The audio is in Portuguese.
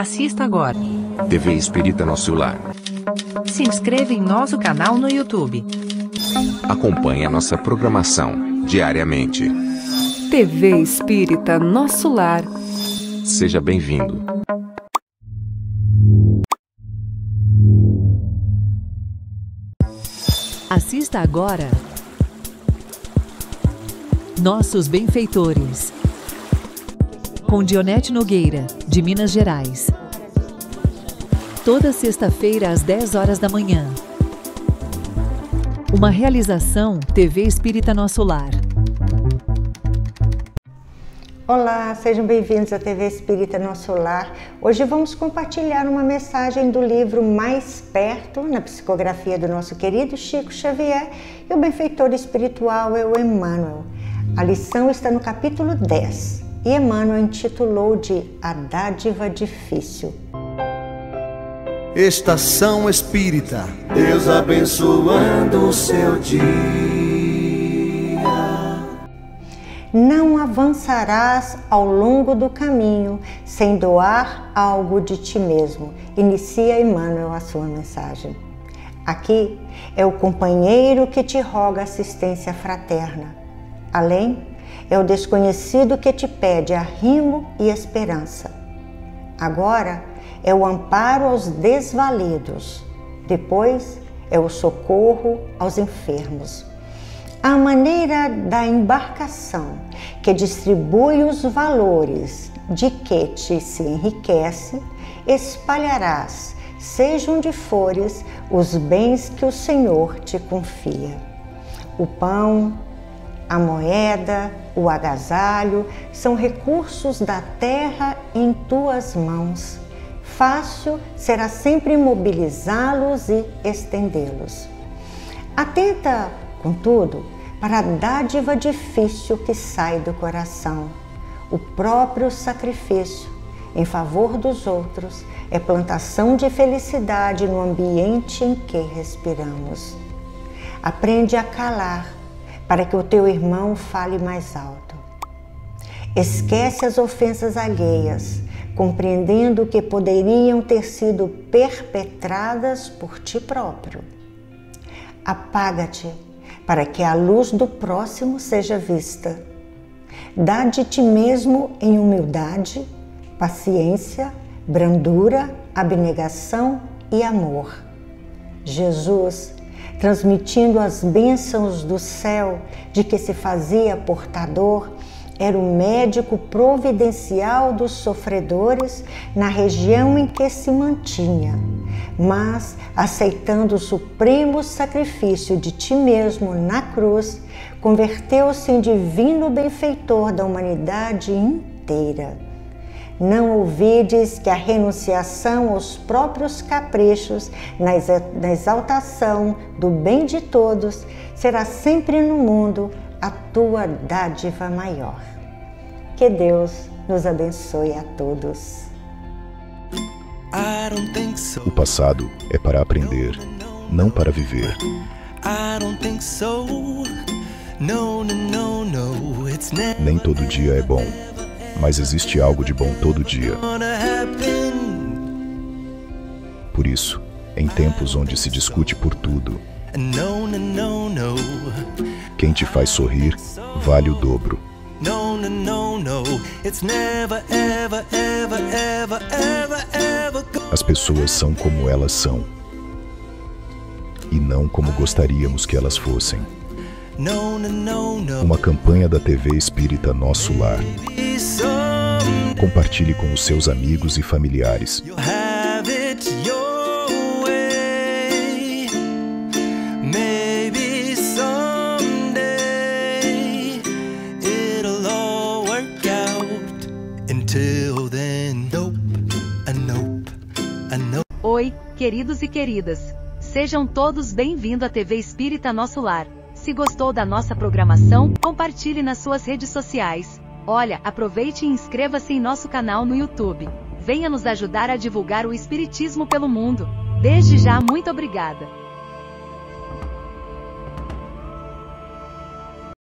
Assista agora. TV Espírita Nosso Lar. Se inscreva em nosso canal no YouTube. Acompanhe a nossa programação diariamente. TV Espírita Nosso Lar. Seja bem-vindo. Assista agora. Nossos Benfeitores. Com Dionete Nogueira, de Minas Gerais. Toda sexta-feira às 10 horas da manhã. Uma realização TV Espírita Nosso Lar. Olá, sejam bem-vindos à TV Espírita Nosso Lar. Hoje vamos compartilhar uma mensagem do livro Mais Perto, na psicografia do nosso querido Chico Xavier, e o benfeitor espiritual é o Emmanuel. A lição está no capítulo 10 e Emmanuel intitulou de A Dádiva Difícil. Estação Espírita. Deus abençoando o seu dia. Não avançarás ao longo do caminho sem doar algo de ti mesmo. Inicia Emmanuel a sua mensagem. Aqui é o companheiro que te roga assistência fraterna. Além, é o desconhecido que te pede arrimo e esperança. Agora, é o amparo aos desvalidos. Depois, é o socorro aos enfermos. A maneira da embarcação que distribui os valores de que te se enriquece, espalharás, seja onde fores, os bens que o Senhor te confia. O pão, a moeda, o agasalho são recursos da terra em tuas mãos. Fácil será sempre mobilizá-los e estendê-los. Atenta, contudo, para a dádiva difícil que sai do coração. O próprio sacrifício em favor dos outros é plantação de felicidade no ambiente em que respiramos. Aprende a calar para que o teu irmão fale mais alto. Esquece as ofensas alheias, compreendendo que poderiam ter sido perpetradas por ti próprio. Apaga-te para que a luz do próximo seja vista. Dá de ti mesmo em humildade, paciência, brandura, abnegação e amor. Jesus transmitindo as bênçãos do céu de que se fazia portador, era o médico providencial dos sofredores na região em que se mantinha, mas aceitando o supremo sacrifício de ti mesmo na cruz, converteu-se em divino benfeitor da humanidade inteira não ouvides que a renunciação aos próprios caprichos, na exaltação do bem de todos, será sempre no mundo a tua dádiva maior. Que Deus nos abençoe a todos. O passado é para aprender, não para viver. Nem todo dia é bom mas existe algo de bom todo dia. Por isso, em tempos onde se discute por tudo, quem te faz sorrir vale o dobro. As pessoas são como elas são e não como gostaríamos que elas fossem. Uma campanha da TV Espírita Nosso Lar. Compartilhe com os seus amigos e familiares. Oi, queridos e queridas. Sejam todos bem-vindos à TV Espírita Nosso Lar. Se gostou da nossa programação, compartilhe nas suas redes sociais. Olha, aproveite e inscreva-se em nosso canal no YouTube. Venha nos ajudar a divulgar o Espiritismo pelo mundo. Desde já, muito obrigada.